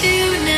to